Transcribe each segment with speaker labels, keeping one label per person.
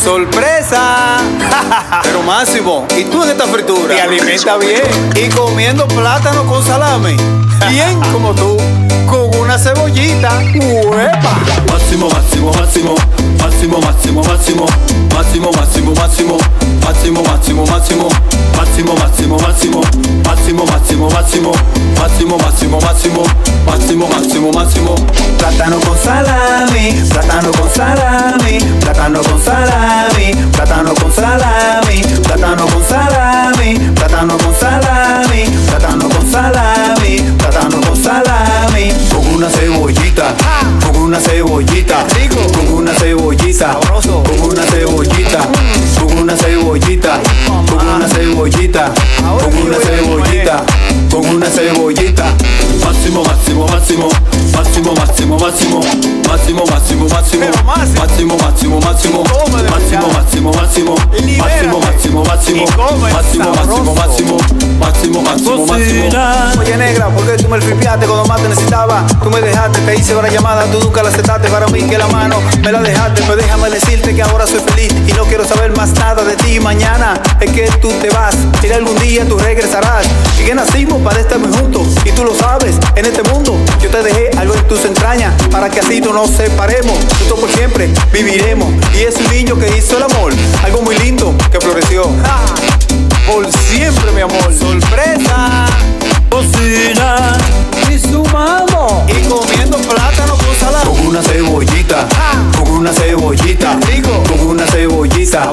Speaker 1: sorpresa. Pero Máximo, ¿y tú en esta fritura?
Speaker 2: Te alimenta bien.
Speaker 1: Y comiendo plátano con salame. Bien como tú, con una cebollita. ¡Uepa!
Speaker 3: Máximo, máximo, máximo. Máximo, máximo, máximo. Máximo, máximo, máximo. Máximo, máximo, máximo. Máximo, máximo, máximo máximo, máximo, máximo, máximo, máximo, máximo, máximo, máximo, máximo.
Speaker 1: Plátano con salami, plátano con salami, plátano con salami, plátano con salami, plátano con salami, plátano con salami, plátano con salami, plátano con salami, con una cebollita, con una cebollita, con una cebollita, con una cebollita, con una cebollita, con una cebollita, con una cebollita, con una cebollita.
Speaker 3: Máximo, máximo, máximo, máximo, máximo, máximo, máximo, máximo, máximo,
Speaker 2: Máximo.
Speaker 3: máximo, máximo, máximo, máximo, máximo, máximo, máximo, máximo, máximo, máximo, máximo, máximo, máximo, máximo, máximo.
Speaker 1: Oye negra, ¿por qué tú me fripiaste cuando más te necesitaba? Tú me dejaste, te hice varias llamadas, tú nunca la aceptaste para mí que la mano me la dejaste, pero déjame decirte que ahora soy feliz y no quiero saber más nada de ti mañana es que tú te vas, y algún día tú regresarás y que nacimos para estar muy juntos y tú lo sabes, en este mundo yo te dejé algo en tus entrañas para que así no nos separemos, juntos por siempre viviremos y es un niño que hizo el amor, algo muy lindo que floreció. Por siempre, mi amor. Sorpresa.
Speaker 2: Cocina y sumamos.
Speaker 1: Y comiendo plátano con salami. Con una cebollita. Con una cebollita.
Speaker 2: Rico.
Speaker 1: Con una cebollita.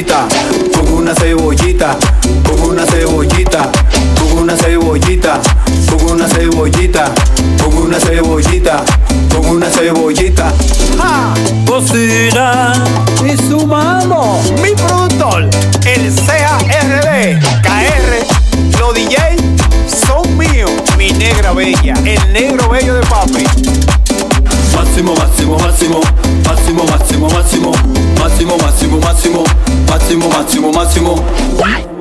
Speaker 1: cebollita, con una cebollita, con una cebollita, con una cebollita, con una cebollita, con una cebollita, con una cebollita. ¡Ja! Cocina es humano. Mi productor, el CARB, KR, los DJ son míos. Mi negra bella, el negro
Speaker 3: bello de papi. Máximo, máximo, máximo, máximo, máximo, máximo, máximo, máximo, máximo. máximo, máximo, máximo.